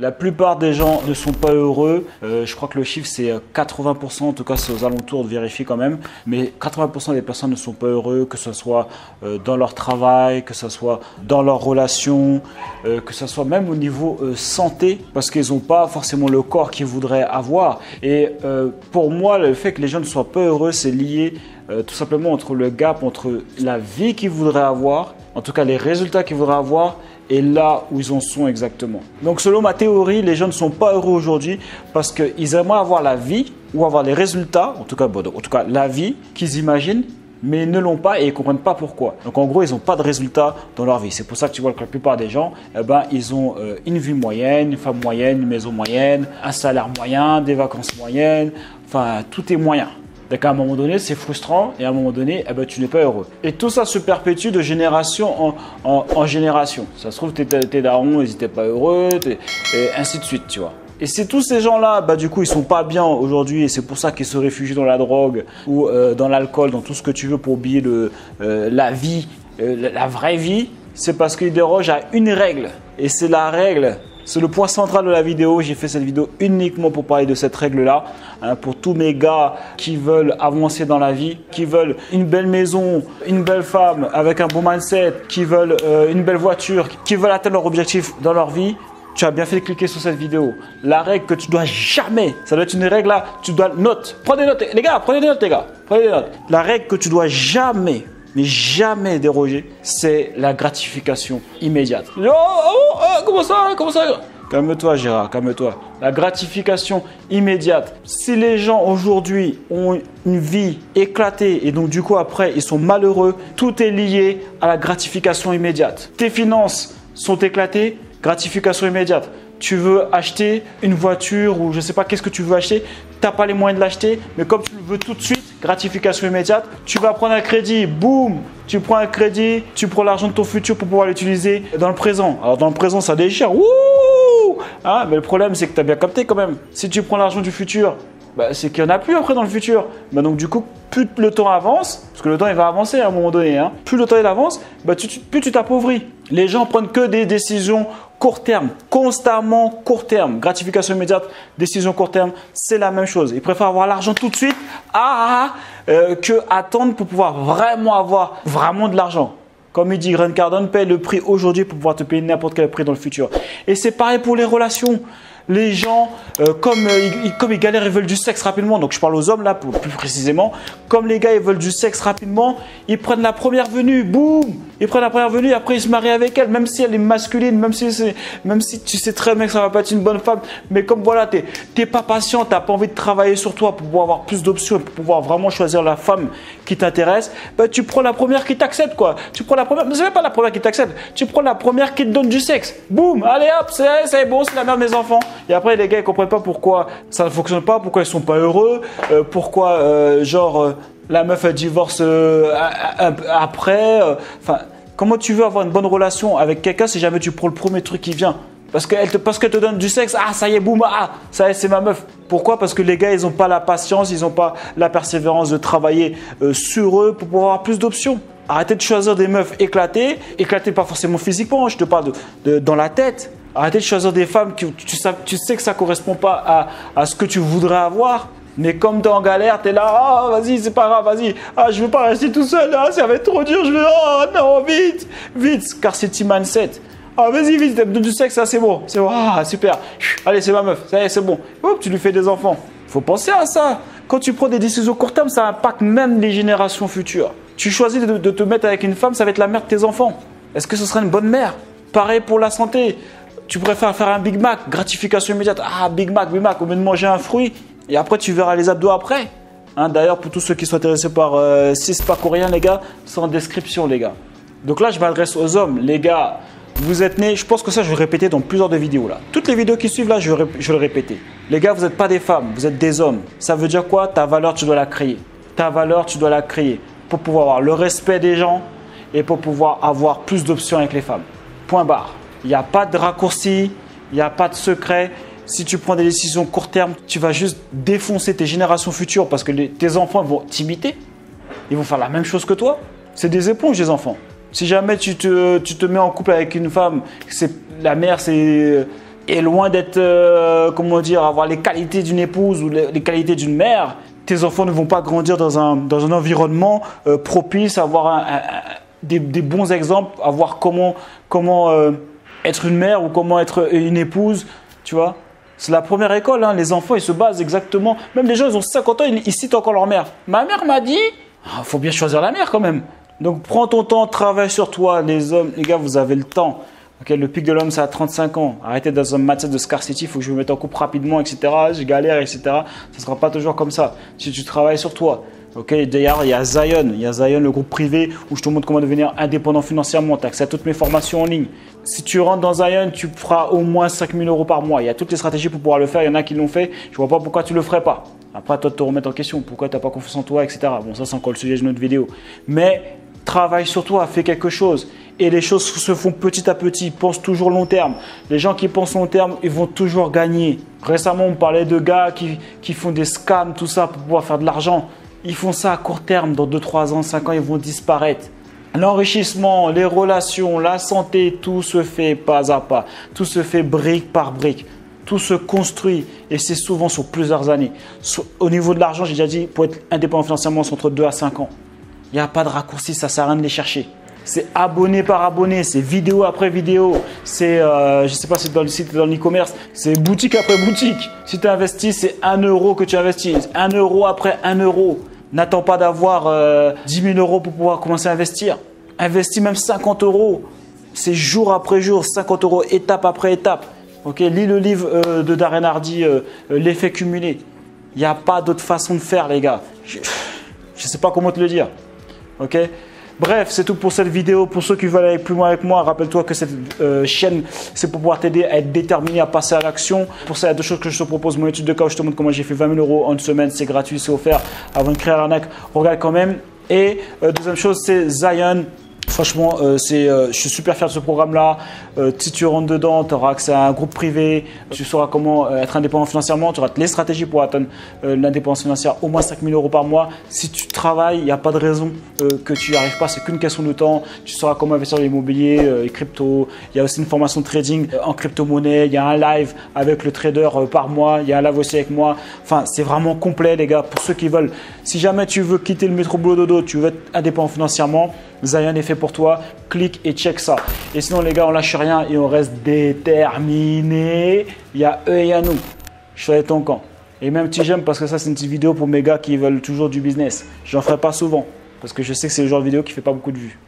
La plupart des gens ne sont pas heureux. Euh, je crois que le chiffre c'est 80%, en tout cas c'est aux alentours de vérifier quand même. Mais 80% des personnes ne sont pas heureux, que ce soit euh, dans leur travail, que ce soit dans leurs relations, euh, que ce soit même au niveau santé, parce qu'ils n'ont pas forcément le corps qu'ils voudraient avoir. Et pour moi, le fait que les gens ne soient pas heureux, c'est lié tout simplement entre le gap entre la vie qu'ils voudraient avoir, en tout cas les résultats qu'ils voudraient avoir, et là où ils en sont exactement. Donc selon ma théorie, les gens ne sont pas heureux aujourd'hui parce qu'ils aimeraient avoir la vie ou avoir les résultats, en tout cas, en tout cas la vie qu'ils imaginent, mais ils ne l'ont pas et ils ne comprennent pas pourquoi. Donc en gros, ils n'ont pas de résultats dans leur vie. C'est pour ça que tu vois que la plupart des gens, eh ben, ils ont euh, une vie moyenne, une femme moyenne, une maison moyenne, un salaire moyen, des vacances moyennes, enfin tout est moyen. Donc à un moment donné, c'est frustrant et à un moment donné, eh ben, tu n'es pas heureux. Et tout ça se perpétue de génération en, génération. Ça se trouve, tes, tes darons, ils n'étaient pas heureux, et ainsi de suite, tu vois. Et c'est tous ces gens-là, bah, du coup, ils sont pas bien aujourd'hui et c'est pour ça qu'ils se réfugient dans la drogue ou euh, dans l'alcool, dans tout ce que tu veux pour oublier le, euh, la vie, euh, la vraie vie. C'est parce qu'ils dérogent à une règle. Et c'est la règle c'est le point central de la vidéo. J'ai fait cette vidéo uniquement pour parler de cette règle-là. Hein, pour tous mes gars qui veulent avancer dans la vie, qui veulent une belle maison, une belle femme avec un bon mindset, qui veulent euh, une belle voiture, qui veulent atteindre leur objectif dans leur vie. Tu as bien fait de cliquer sur cette vidéo. La règle que tu dois jamais, ça doit être une règle là, tu dois note. Prenez des notes, les gars, prenez des notes, les gars. Prenez des notes. La règle que tu dois jamais mais jamais déroger, c'est la gratification immédiate. Oh, oh, oh, comment ça Comment ça Calme-toi Gérard, calme-toi. La gratification immédiate. Si les gens aujourd'hui ont une vie éclatée et donc du coup après ils sont malheureux, tout est lié à la gratification immédiate. Tes finances sont éclatées, gratification immédiate tu veux acheter une voiture ou je ne sais pas qu'est-ce que tu veux acheter, tu n'as pas les moyens de l'acheter, mais comme tu le veux tout de suite, gratification immédiate, tu vas prendre un crédit, boum, tu prends un crédit, tu prends l'argent de ton futur pour pouvoir l'utiliser dans le présent. Alors dans le présent, ça déchire, wouh hein, Mais le problème, c'est que tu as bien capté quand même. Si tu prends l'argent du futur, bah, c'est qu'il n'y en a plus après dans le futur. Donc du coup, plus le temps avance, parce que le temps il va avancer à un moment donné, hein, plus le temps il avance, bah, plus tu t'appauvris. Les gens prennent que des décisions court terme, constamment court terme, gratification immédiate, décision court terme, c'est la même chose. Ils préfèrent avoir l'argent tout de suite ah euh, que attendre pour pouvoir vraiment avoir vraiment de l'argent. Comme il dit Grant Cardone, paye le prix aujourd'hui pour pouvoir te payer n'importe quel prix dans le futur. Et c'est pareil pour les relations les gens, euh, comme, euh, ils, comme ils galèrent, ils veulent du sexe rapidement. Donc je parle aux hommes là, plus précisément. Comme les gars, ils veulent du sexe rapidement, ils prennent la première venue, boum Ils prennent la première venue, après ils se marient avec elle, même si elle est masculine, même si, même si tu sais très bien que ça va pas être une bonne femme. Mais comme voilà, tu n'es pas patient, tu n'as pas envie de travailler sur toi pour pouvoir avoir plus d'options et pour pouvoir vraiment choisir la femme qui t'intéresse, bah, tu prends la première qui t'accepte quoi. Tu prends la première, mais c'est même pas la première qui t'accepte, tu prends la première qui te donne du sexe. Boum Allez hop, c'est bon, c'est la mère de mes enfants. Et après, les gars, ils comprennent pas pourquoi ça ne fonctionne pas, pourquoi ils sont pas heureux, euh, pourquoi, euh, genre, euh, la meuf, elle divorce après. Enfin, comment tu veux avoir une bonne relation avec quelqu'un si jamais tu prends le premier truc qui vient? Parce qu'elle te, qu'elle te donne du sexe, ah ça y est, boum, ah, ça y est, c'est ma meuf. Pourquoi? Parce que les gars, ils n'ont pas la patience, ils n'ont pas la persévérance de travailler sur eux pour pouvoir avoir plus d'options. Arrêtez de choisir des meufs éclatées, éclatées pas forcément physiquement, je te parle de dans la tête. Arrêtez de choisir des femmes que tu, tu sais que ça ne correspond pas à, à, ce que tu voudrais avoir. Mais comme tu es en galère, tu es là, ah vas-y, c'est pas grave, vas-y, ah je veux pas rester tout seul, là, ça va être trop dur, je veux, oh non, vite, vite, car c'est team mindset. Ah vas-y, vite, donne du sexe, ça c'est bon, c'est bon, ah super, allez, c'est ma meuf, ça y est, c'est bon. Hop, tu lui fais des enfants. faut penser à ça. Quand tu prends des décisions court terme, ça impacte même les générations futures. Tu choisis de, de te mettre avec une femme, ça va être la mère de tes enfants. Est-ce que ce sera une bonne mère? Pareil pour la santé tu préfères faire un Big Mac, gratification immédiate. Ah, Big Mac, Big Mac, au lieu de manger un fruit. Et après, tu verras les abdos après. Hein, D'ailleurs, pour tous ceux qui sont intéressés par euh, si c'est pas coréen, les gars, c'est en description, les gars. Donc là, je m'adresse aux hommes. Les gars, vous êtes nés, je pense que ça, je vais répéter dans plusieurs de vidéos là. Toutes les vidéos qui suivent là, je vais le répéter. Les gars, vous n'êtes pas des femmes, vous êtes des hommes. Ça veut dire quoi? Ta valeur, tu dois la créer. Ta valeur, tu dois la créer pour pouvoir avoir le respect des gens et pour pouvoir avoir plus d'options avec les femmes. Point barre. Il n'y a pas de raccourci, il n'y a pas de secret. Si tu prends des décisions court terme, tu vas juste défoncer tes générations futures parce que tes enfants vont t'imiter. Ils vont faire la même chose que toi. C'est des éponges, les enfants. Si jamais tu te, tu te mets en couple avec une femme, c'est la mère, c'est est loin d'être, euh, comment dire, avoir les qualités d'une épouse ou les, qualités d'une mère, tes enfants ne vont pas grandir dans un, dans un environnement euh, propice à avoir des, bons exemples, à voir comment, comment euh, être une mère ou comment être une épouse, tu vois. C'est la première école, hein. les enfants ils se basent exactement, même les gens ils ont 50 ans, ils, citent encore leur mère. Ma mère m'a dit, il ah, faut bien choisir la mère quand même. Donc prends ton temps, travaille sur toi, les hommes, les gars, vous avez le temps. le pic de l'homme, c'est à 35 ans. Arrêtez dans un mindset de scarcity, il faut que je me mette en couple rapidement, etc. Je galère, etc. Ça ne sera pas toujours comme ça. Si tu travailles sur toi. Ok, d'ailleurs, il y a Zion, il y a Zion, le groupe privé où je te montre comment devenir indépendant financièrement. Tu as accès à toutes mes formations en ligne. Si tu rentres dans Zion, tu feras au moins 5000 euros par mois. Il y a toutes les stratégies pour pouvoir le faire. Il y en a qui l'ont fait. Je vois pas pourquoi tu le ferais pas. Après, toi de te remettre en question. Pourquoi tu n'as pas confiance en toi, etc. Bon, ça, c'est encore le sujet de notre vidéo. Mais travaille sur toi, fais quelque chose. Et les choses se font petit à petit. Pense toujours long terme. Les gens qui pensent long terme, ils vont toujours gagner. Récemment, on parlait de gars qui, qui font des scams, tout ça, pour pouvoir faire de l'argent. Ils font ça à court terme. Dans 2, 3 ans, 5 ans, ils vont disparaître. L'enrichissement, les relations, la santé, tout se fait pas à pas. Tout se fait brique par brique. Tout se construit et c'est souvent sur plusieurs années. Au niveau de l'argent, j'ai déjà dit, pour être indépendant financièrement, c'est entre 2 à 5 ans. Il n'y a pas de raccourci, ça sert à rien de les chercher. C'est abonné par abonné, c'est vidéo après vidéo, c'est, euh, je sais pas si dans le site, dans l'e-commerce, c'est boutique après boutique. Si tu investis, c'est 1 euro que tu investis, 1 euro après 1 euro. N'attends pas d'avoir 10 euh, 000 euros pour pouvoir commencer à investir. Investis même 50 euros. C'est jour après jour, 50 euros, étape après étape. Ok, lis le livre euh, de Darren Hardy, euh, L'effet cumulé. Il n'y a pas d'autre façon de faire, les gars. Je ne sais pas comment te le dire. Ok? Bref, c'est tout pour cette vidéo. Pour ceux qui veulent aller plus loin avec moi, rappelle-toi que cette chaîne, c'est pour pouvoir t'aider à être déterminé à passer à l'action. Pour ça, il y a deux choses que je te propose. Mon étude de cas où je te montre comment j'ai fait 20 000 euros en une semaine. C'est gratuit, c'est offert. Avant de créer l'arnaque, regarde quand même. Et euh, deuxième chose, c'est Zion. Franchement, euh, euh, je suis super fier de ce programme-là. Euh, si tu rentres dedans, tu auras accès à un groupe privé, tu sauras comment être indépendant financièrement, tu auras les stratégies pour atteindre l'indépendance financière, au moins 5 000 euros par mois. Si tu travailles, il n'y a pas de raison que tu n'y arrives pas, c'est qu'une question de temps. Tu sauras comment investir dans l'immobilier, les crypto. Il y a aussi une formation de trading en crypto-monnaie, il y a un live avec le trader par mois, il y a un live aussi avec moi. Enfin, c'est vraiment complet, les gars, pour ceux qui veulent. Si jamais tu veux quitter le métro boulot dodo, tu veux être indépendant financièrement, Zion est fait pour toi. Clique et check ça. Et sinon, les gars, on lâche rien et on reste déterminé. Il y a eux et il y a nous. Je ton camp. Et même si j'aime parce que ça, c'est une petite vidéo pour mes gars qui veulent toujours du business. J'en ferai pas souvent parce que je sais que c'est le genre de vidéo qui fait pas beaucoup de vues.